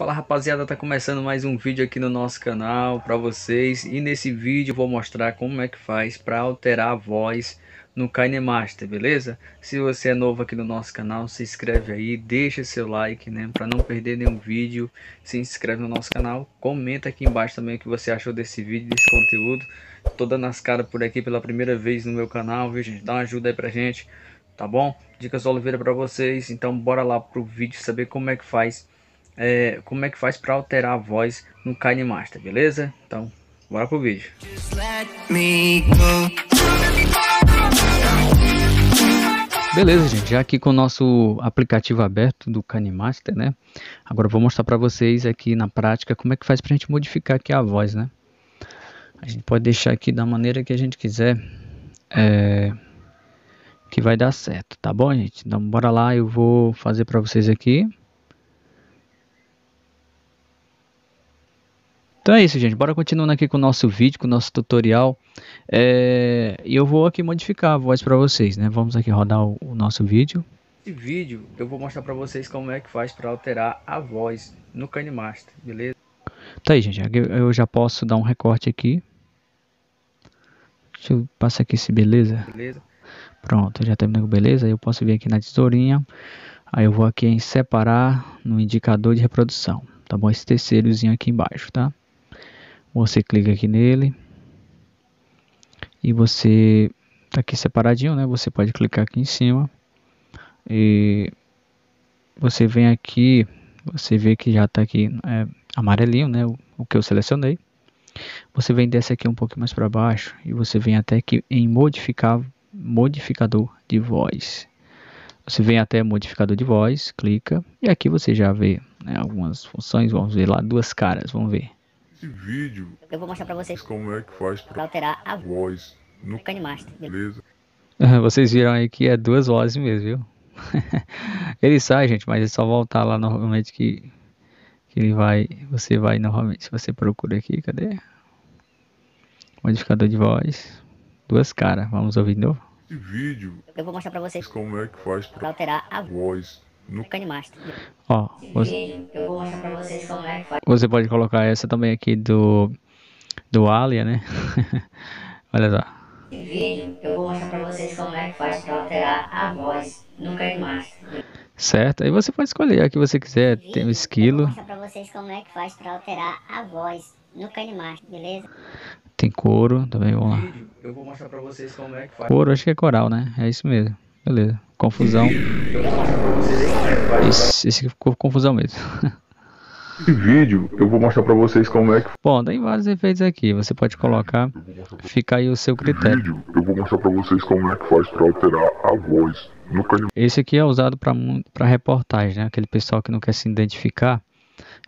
Fala rapaziada, tá começando mais um vídeo aqui no nosso canal para vocês e nesse vídeo vou mostrar como é que faz para alterar a voz no KineMaster, beleza? Se você é novo aqui no nosso canal, se inscreve aí, deixa seu like, né, para não perder nenhum vídeo, se inscreve no nosso canal, comenta aqui embaixo também o que você achou desse vídeo, desse conteúdo. Tô dando as caras por aqui pela primeira vez no meu canal, viu gente? Dá uma ajuda aí pra gente, tá bom? Dicas Oliveira para vocês, então bora lá pro vídeo saber como é que faz é, como é que faz para alterar a voz no KineMaster, beleza? Então, bora pro vídeo. Beleza, gente, já aqui com o nosso aplicativo aberto do KineMaster, né? Agora eu vou mostrar para vocês aqui na prática como é que faz para a gente modificar aqui a voz, né? A gente pode deixar aqui da maneira que a gente quiser, é, que vai dar certo, tá bom, gente? Então bora lá, eu vou fazer para vocês aqui. Então é isso, gente. Bora continuando aqui com o nosso vídeo, com o nosso tutorial. É... E eu vou aqui modificar a voz para vocês, né? Vamos aqui rodar o, o nosso vídeo. Nesse vídeo eu vou mostrar para vocês como é que faz para alterar a voz no KineMaster, beleza? Tá aí, gente. Eu já posso dar um recorte aqui. Deixa eu passar aqui esse beleza. Beleza. Pronto, já terminou com beleza. Eu posso vir aqui na tesourinha. Aí eu vou aqui em separar no indicador de reprodução. Tá bom? Esse terceirozinho aqui embaixo, tá? Você clica aqui nele. E você tá aqui separadinho, né? Você pode clicar aqui em cima. E você vem aqui, você vê que já está aqui é, amarelinho, né? O, o, que eu selecionei. Você vem desce aqui um pouco mais para baixo e você vem até aqui em modificar modificador de voz. Você vem até modificador de voz, clica e aqui você já vê né, algumas funções. Vamos ver lá duas caras, vamos ver. Esse vídeo eu vou mostrar para vocês como é que faz para alterar a voz no KineMaster. Beleza? Vocês viram aí que é duas vozes mesmo, viu? ele sai, gente, mas é só voltar lá novamente que, que ele vai, você vai novamente. Se você procura aqui, cadê? Modificador de voz, duas caras. Vamos ouvir de novo? Esse vídeo eu vou mostrar para vocês como é que faz para alterar a voz no KineMaster. Ó, você, você pode colocar essa também aqui do do Alia, né? Olha só. Vídeo, eu vou mostrar para vocês como é que faz para alterar a voz no KineMaster. Certo, aí você pode escolher a que você quiser, Vídeo, tem um esquilo. Eu vou mostrar para vocês como é que faz para alterar a voz no KineMaster, beleza? Tem couro, também vamos lá. Eu vou mostrar para vocês como é que faz. Couro, acho que é coral, né? É isso mesmo. Beleza. Confusão. Esse, esse ficou confusão mesmo. Esse vídeo eu vou mostrar para vocês como é que. Bom, tem vários efeitos aqui. Você pode colocar. Fica aí o seu critério. Vídeo eu vou mostrar para vocês como é que faz para alterar a voz no. Esse aqui é usado para reportagem, né? Aquele pessoal que não quer se identificar,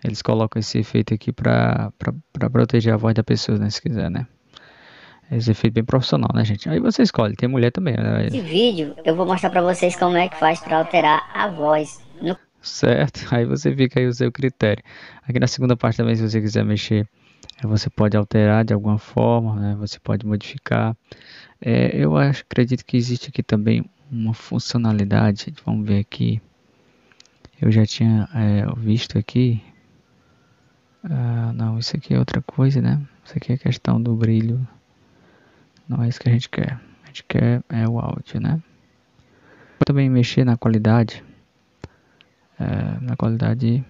eles colocam esse efeito aqui para proteger a voz da pessoa, né? Se quiser, né? Esse efeito bem profissional, né, gente? Aí você escolhe, tem mulher também. Né? Esse vídeo eu vou mostrar para vocês como é que faz para alterar a voz. No... Certo, aí você fica aí o seu critério. Aqui na segunda parte também, se você quiser mexer, eh, você pode alterar de alguma forma, né? Você pode modificar. É, eu acho, acredito que existe aqui também uma funcionalidade. Vamos ver aqui. Eu já tinha é, visto aqui. Ah, não, isso aqui é outra coisa, né? Isso aqui é questão do brilho. Não é isso que a gente quer. A gente quer é o áudio, né? Vou também mexer na qualidade, é, na qualidade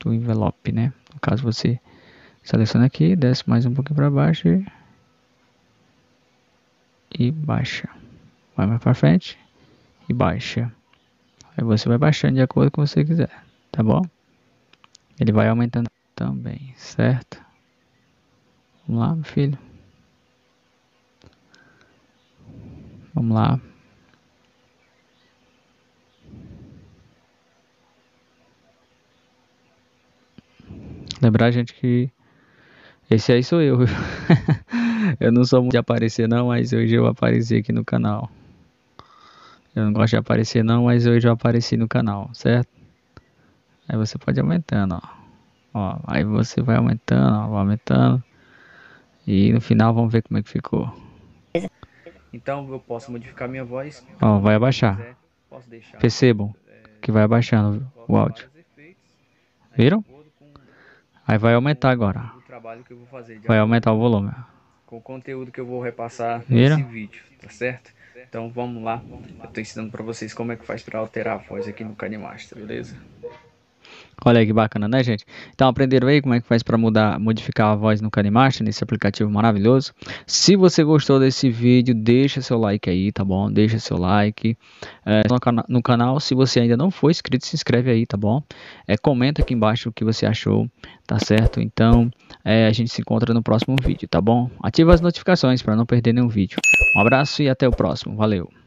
do envelope, né? No caso você seleciona aqui, desce mais um pouquinho para baixo e, e baixa. Vai mais para frente e baixa. Aí você vai baixando de acordo com você quiser, tá bom? Ele vai aumentando também, certo? Vamos lá, meu filho. Vamos lá. Lembrar, gente, que esse aí sou eu. eu não sou muito de aparecer não, mas hoje eu apareci aqui no canal. Eu não gosto de aparecer não, mas hoje eu apareci no canal, certo? Aí você pode aumentando, ó. ó aí você vai aumentando, ó, vai aumentando. E no final vamos ver como é que ficou. Então eu posso modificar minha voz. Ó, vai abaixar. Quiser, Percebam que vai abaixando o áudio. Viram? Aí vai aumentar agora. Vai aumentar o volume. Com o conteúdo que eu vou repassar Viram? nesse vídeo, tá certo? Então vamos lá. Eu tô ensinando pra vocês como é que faz pra alterar a voz aqui no KineMaster, beleza? Olha aí que bacana, né, gente? Então aprenderam aí como é que faz para mudar, modificar a voz no KineMaster, nesse aplicativo maravilhoso. Se você gostou desse vídeo, deixa seu like aí, tá bom? Deixa seu like é, no, cana no, canal. Se você ainda não for inscrito, se inscreve aí, tá bom? É, comenta aqui embaixo o que você achou, tá certo? Então é, a gente se encontra no próximo vídeo, tá bom? Ativa as notificações para não perder nenhum vídeo. Um abraço e até o próximo. Valeu!